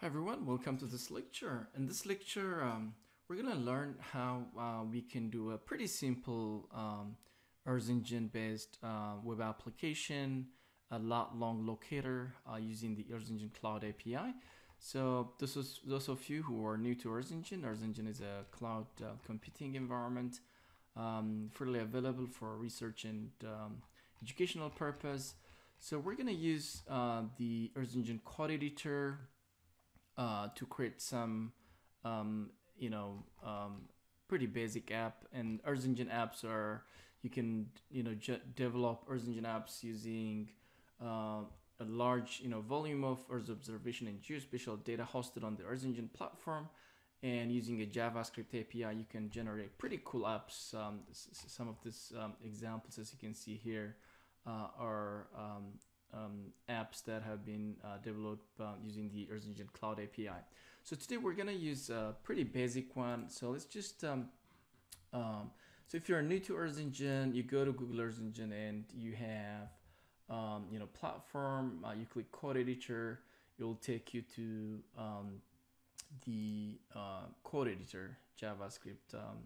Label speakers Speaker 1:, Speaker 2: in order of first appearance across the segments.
Speaker 1: Hi everyone, welcome to this lecture. In this lecture, um, we're going to learn how uh, we can do a pretty simple um, Earth Engine based uh, web application, a lat long locator uh, using the Earth Engine Cloud API. So this is those of you who are new to Earth Engine. Earth Engine is a cloud uh, computing environment, um, freely available for research and um, educational purpose. So we're going to use uh, the Earth Engine code editor uh, to create some, um, you know, um, pretty basic app. And Earth Engine apps are you can you know develop Earth Engine apps using uh, a large you know volume of Earth observation and geospatial data hosted on the Earth Engine platform. And using a JavaScript API, you can generate pretty cool apps. Um, some of these um, examples, as you can see here, uh, are um, apps that have been uh, developed uh, using the Earth Engine Cloud API. So today we're gonna use a pretty basic one. So let's just, um, um, so if you're new to Earth Engine, you go to Google Earth Engine and you have, um, you know, platform, uh, you click code editor, it will take you to um, the uh, code editor, JavaScript um,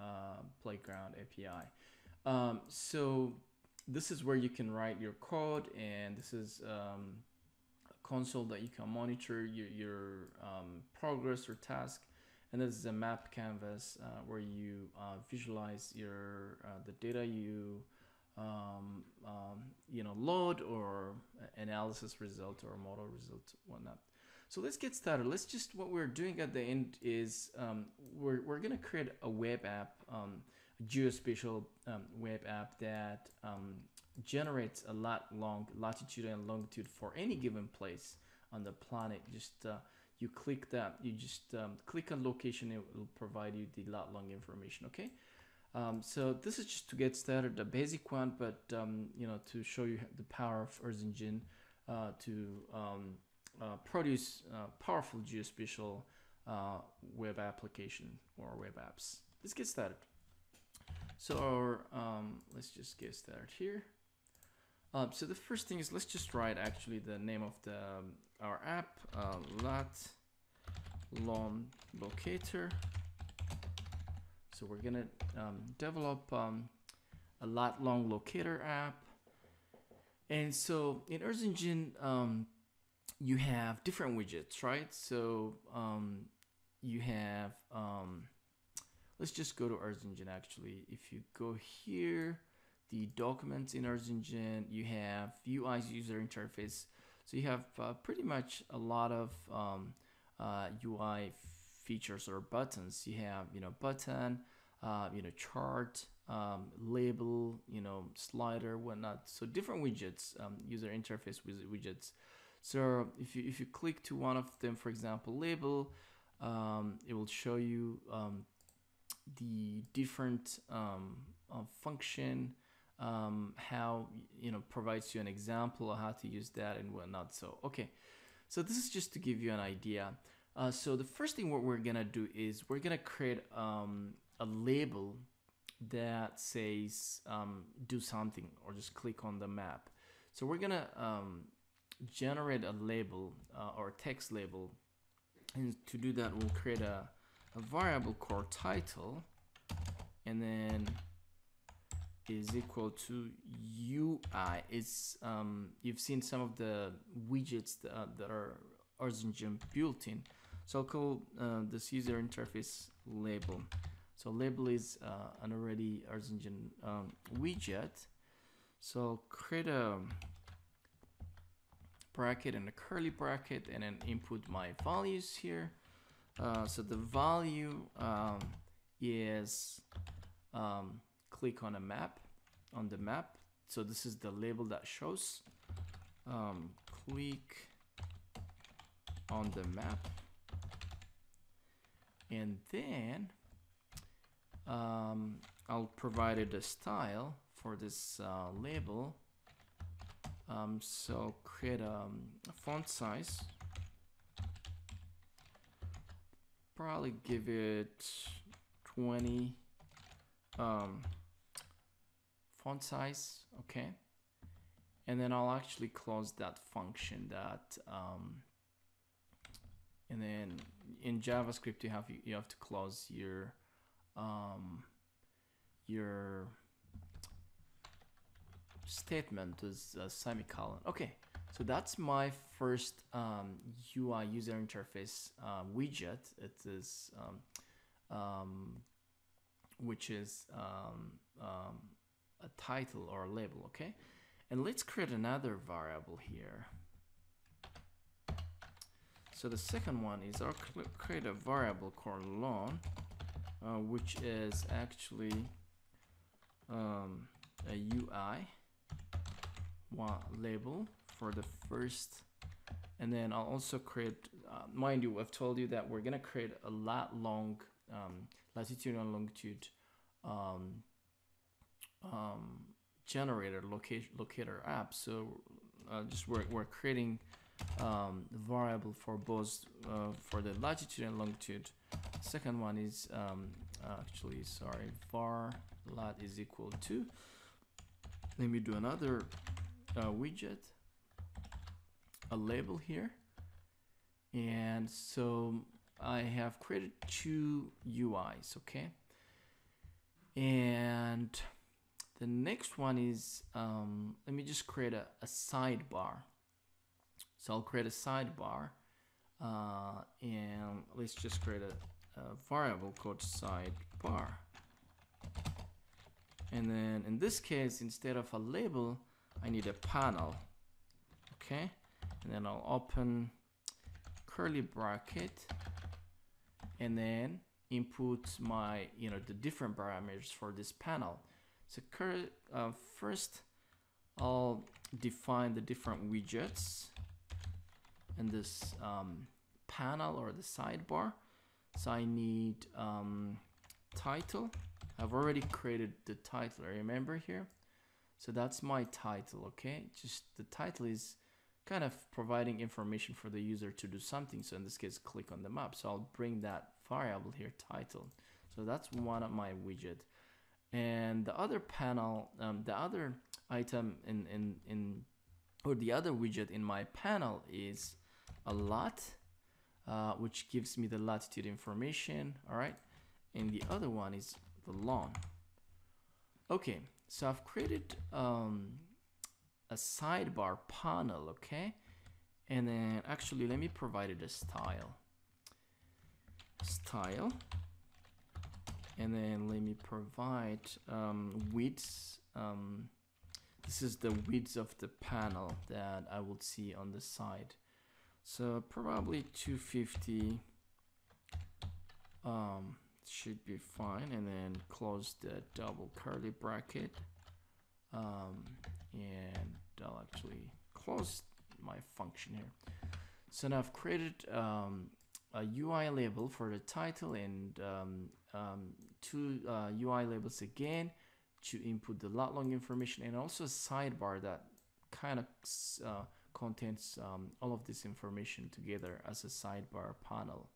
Speaker 1: uh, playground API. so this is where you can write your code and this is um, a console that you can monitor your, your um, progress or task. And this is a map canvas uh, where you uh, visualize your uh, the data you um, um you know load or analysis result or model result whatnot. So let's get started. Let's just what we're doing at the end is um, we're, we're gonna create a web app um, geospatial um, web app that um, generates a lat long latitude and longitude for any given place on the planet. Just uh, you click that, you just um, click on location, it will provide you the lat long information. Okay. Um, so this is just to get started, the basic one, but um, you know to show you the power of Earth Engine uh, to um, uh, produce uh, powerful geospatial uh, web application or web apps. Let's get started. So um, let's just get started here. Um, so the first thing is let's just write actually the name of the um, our app, uh, lat long locator. So we're gonna um, develop um, a lat long locator app. And so in Earth Engine, um, you have different widgets, right? So you have let's just go to Earth Engine actually. If you go here, the documents in Earth Engine, you have UI's user interface. So you have uh, pretty much a lot of um, uh, UI features or buttons. You have, you know, button, uh, you know, chart, um, label, you know, slider, whatnot. So different widgets, um, user interface widgets. So if you if you click to one of them, for example, label, um, it will show you um, the different um, uh, function, um, how you know provides you an example of how to use that and whatnot. So okay, so this is just to give you an idea. Uh, so the first thing what we're gonna do is we're gonna create um, a label that says um, do something or just click on the map. So we're gonna um, generate a label uh, or text label and to do that we'll create a a variable called title and then is equal to UI is um, you've seen some of the widgets that, uh, that are Earth built in. So I'll call uh, this user interface label. So label is uh, an already Earth um, widget. So I'll create a bracket and a curly bracket and then input my values here uh, so the value um, is um, click on a map on the map. So this is the label that shows. Um, click on the map and then um, I'll provide it a style for this uh, label. Um, so create um, a font size probably give it 20 um, font size, okay? And then I'll actually close that function that um, and then in JavaScript you have you have to close your um, your statement as a semicolon. Okay, so that's my first um, UI user interface uh, widget. It is um, um, which is um, um, a title or a label. Okay, and let's create another variable here. So the second one is I'll create a variable called lon, uh, which is actually a UI one label for the first. And then I'll also create uh, mind you I've told you that we're gonna create a lat long um, latitude and longitude um, um, generator locator app. So uh, just we're, we're creating um, variable for both uh, for the latitude and longitude. Second one is um, actually sorry var lat is equal to let me do another uh, widget a label here. And so I have created two UIs okay? And the next one is um, let me just create a, a sidebar. So I'll create a sidebar uh, and let's just create a, a variable called sidebar. And then in this case instead of a label I need a panel okay and then I'll open curly bracket and then input my you know the different parameters for this panel. So uh, first I'll define the different widgets in this um, panel or the sidebar. So I need um, title. I've already created the title remember here? So that's my title okay? Just the title is kind of providing information for the user to do something. So in this case click on the map. So I'll bring that variable here title. So that's one of my widget. And the other panel um, the other item in in in or the other widget in my panel is a lat uh, which gives me the latitude information. All right. And the other one is the lon. Okay. So I've created um, a sidebar panel, okay? And then actually let me provide it a style. Style. And then let me provide um, widths. Um, this is the width of the panel that I will see on the side. So probably 250 um, should be fine and then close the double curly bracket um, and I'll actually close my function here. So now I've created um, a UI label for the title and um, um two uh, UI labels again to input the lot long information and also a sidebar that kind of uh, contains um, all of this information together as a sidebar panel.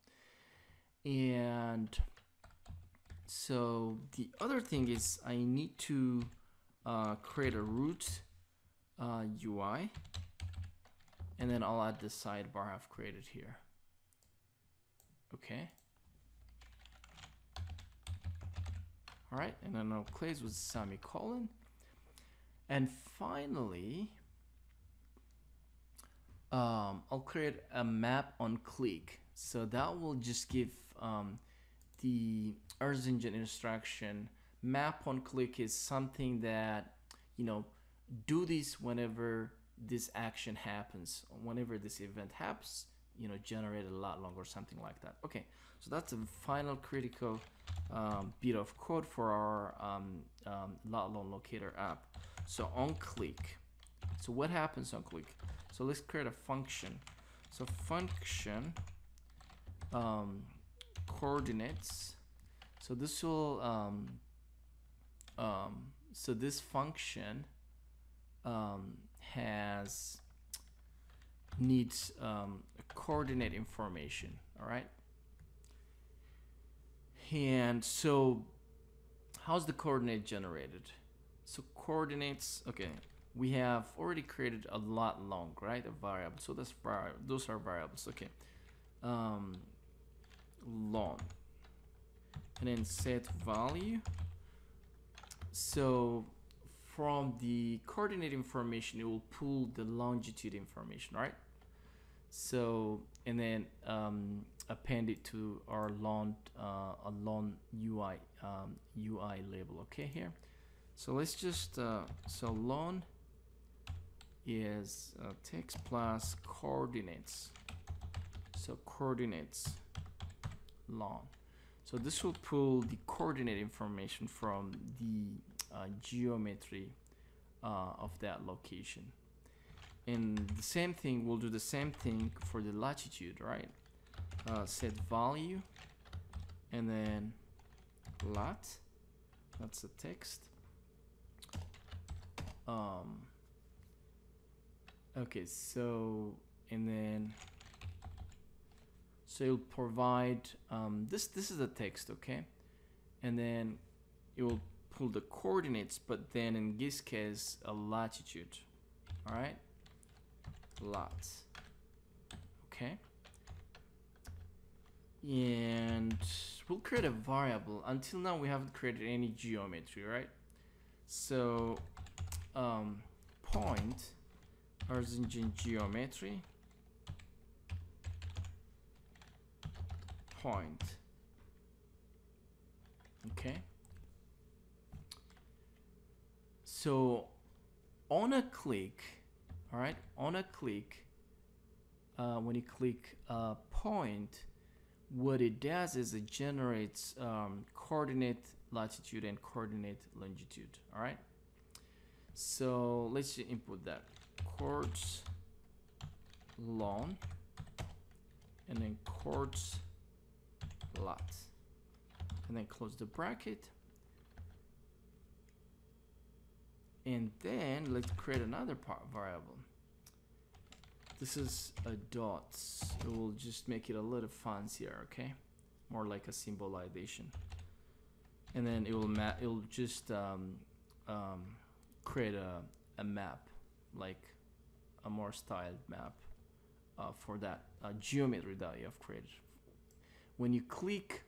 Speaker 1: And so the other thing is I need to uh, create a root uh, UI and then I'll add this sidebar I've created here. Okay. All right, and then I'll close with semicolon. And finally, um, I'll create a map on click. So that will just give um, the Earth Engine instruction map on click is something that you know do this whenever this action happens. Whenever this event happens you know generate a lot long or something like that. Okay so that's the final critical um, bit of code for our um, um, lat long locator app. So on click so what happens on click? So let's create a function. So function um, coordinates. So this will um, um, so this function um, has needs um, coordinate information all right? And so how's the coordinate generated? So coordinates okay we have already created a lot long right a variable so that's var those are variables okay. Um, long. And then set value so from the coordinate information it will pull the longitude information right? So and then um, append it to our long uh, a long UI um, UI label okay here? So let's just uh, so long is uh, text plus coordinates. So coordinates long so this will pull the coordinate information from the uh, geometry uh, of that location. And the same thing we'll do the same thing for the latitude right? Uh, set value and then lat that's the text. Um okay so and then so it'll provide um, this this is the text okay? And then it will pull the coordinates but then in this case a latitude all right? Lat okay? And we'll create a variable. Until now we haven't created any geometry right? So um, point engine geometry point. Okay? So on a click all right on a click uh, when you click uh, point what it does is it generates um, coordinate latitude and coordinate longitude all right so let's input that. Coords long and then coords lat and then close the bracket. And then let's create another part variable. This is a dots it will just make it a little fancier okay? More like a symbolization. And then it will map it will just um, um, create a, a map like a more styled map uh, for that uh, geometry that you have created when you click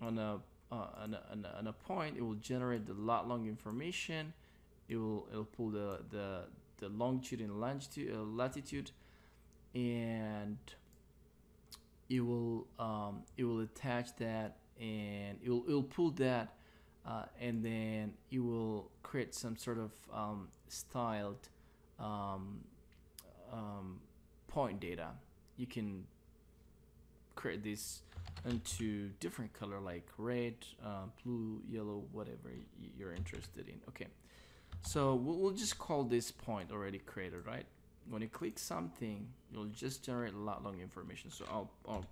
Speaker 1: on a, uh, on, a, on, a, point it will generate the lat long information. It will it'll pull the the, the longitude and longitude uh, latitude. And it will um, it will attach that and it will, it will pull that uh, and then it will create some sort of um, styled um, um, point data. You can create this into different color like red uh, blue yellow whatever you're interested in. Okay. So we'll, just call this point already created right? When you click something you'll just generate a lot long information. So I'll, I'll,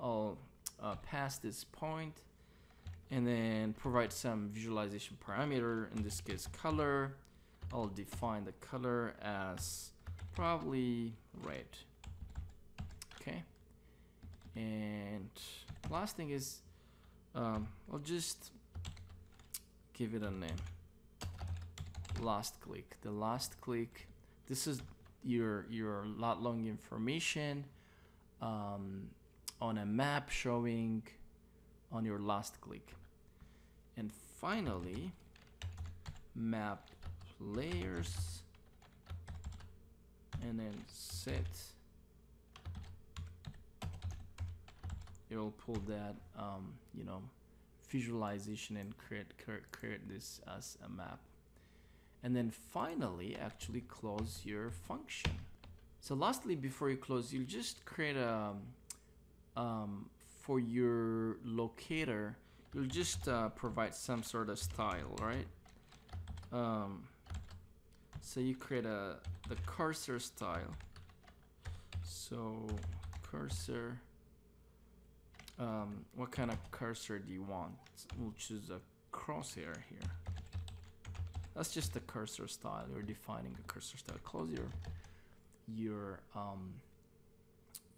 Speaker 1: I'll uh, pass this point and then provide some visualization parameter in this case color. I'll define the color as probably red and last thing is um, I'll just give it a name. Last click. The last click this is your your lat long information um, on a map showing on your last click. And finally map layers and then set it will pull that um, you know visualization and create, create create this as a map. And then finally actually close your function. So lastly before you close you'll just create a um, for your locator you'll just uh, provide some sort of style right? Um, so you create a the cursor style. So cursor um, what kind of cursor do you want? We'll choose a crosshair here. That's just the cursor style. You're defining a cursor style. Close your your um,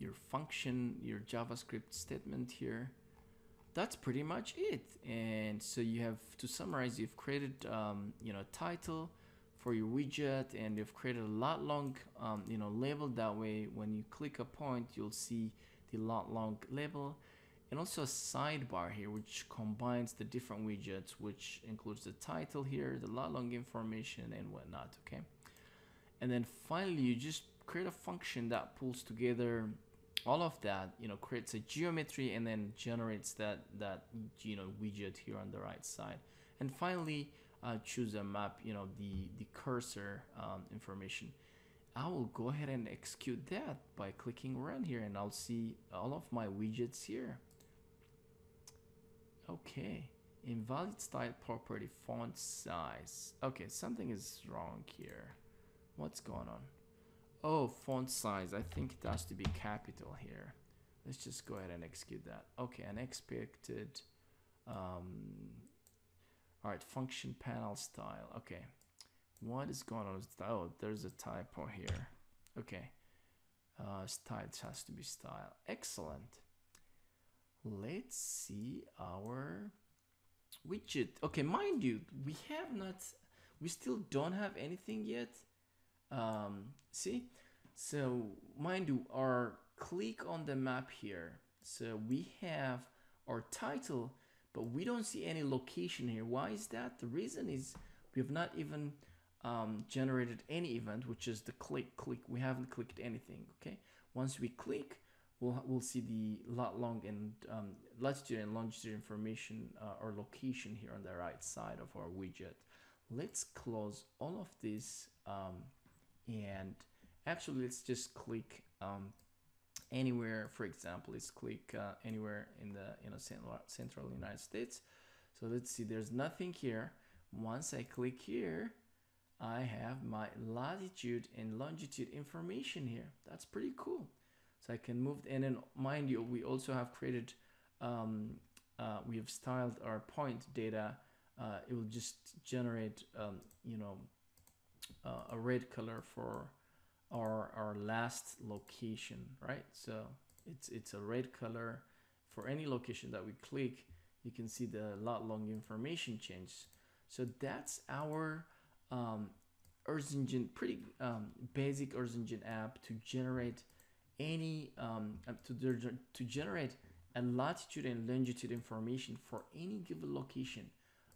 Speaker 1: your function your javascript statement here. That's pretty much it. And so you have to summarize. You've created um, you know title for your widget and you've created a lot long um, you know label. That way when you click a point you'll see the lat long label and also a sidebar here which combines the different widgets which includes the title here the long information and whatnot okay? And then finally you just create a function that pulls together all of that you know creates a geometry and then generates that that you know widget here on the right side. And finally uh, choose a map you know the the cursor um, information. I will go ahead and execute that by clicking run here and I'll see all of my widgets here okay invalid style property font size okay something is wrong here what's going on Oh, font size. I think it has to be capital here. Let's just go ahead and execute that. Okay, unexpected. Um, all right, function panel style. Okay, what is going on? Oh, there's a typo here. Okay, uh, style has to be style. Excellent. Let's see our widget. Okay, mind you, we have not, we still don't have anything yet. Um, see? So mind you our click on the map here. So we have our title but we don't see any location here. Why is that? The reason is we have not even um, generated any event which is the click click. We haven't clicked anything okay? Once we click we'll, we'll see the lat long and um, latitude and longitude information uh, or location here on the right side of our widget. Let's close all of this um, and actually let's just click um, anywhere for example let's click uh, anywhere in the you know central, central United States. So let's see there's nothing here. Once I click here I have my latitude and longitude information here. That's pretty cool so I can move in and mind you we also have created um, uh, we have styled our point data. Uh, it will just generate um, you know uh, a red color for our our last location right? So it's it's a red color for any location that we click you can see the lot long information change. So that's our um, Earth Engine pretty um, basic Earth Engine app to generate any um, to, to generate a latitude and longitude information for any given location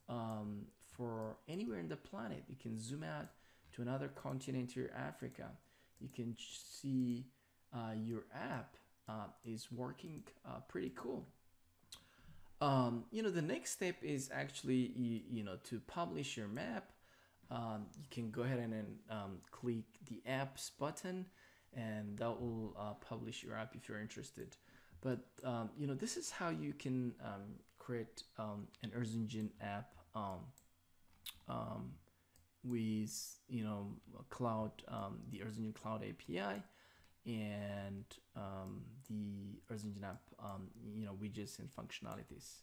Speaker 1: um, for anywhere in the planet you can zoom out to another continent here, Africa, you can see uh, your app uh, is working uh, pretty cool. Um, you know, the next step is actually, you, you know, to publish your map. Um, you can go ahead and then um, click the apps button and that will uh, publish your app if you're interested. But, um, you know, this is how you can um, create um, an Earth Engine app with you know cloud um, the Earth Engine Cloud API and um, the Earth Engine app um, you know widgets and functionalities.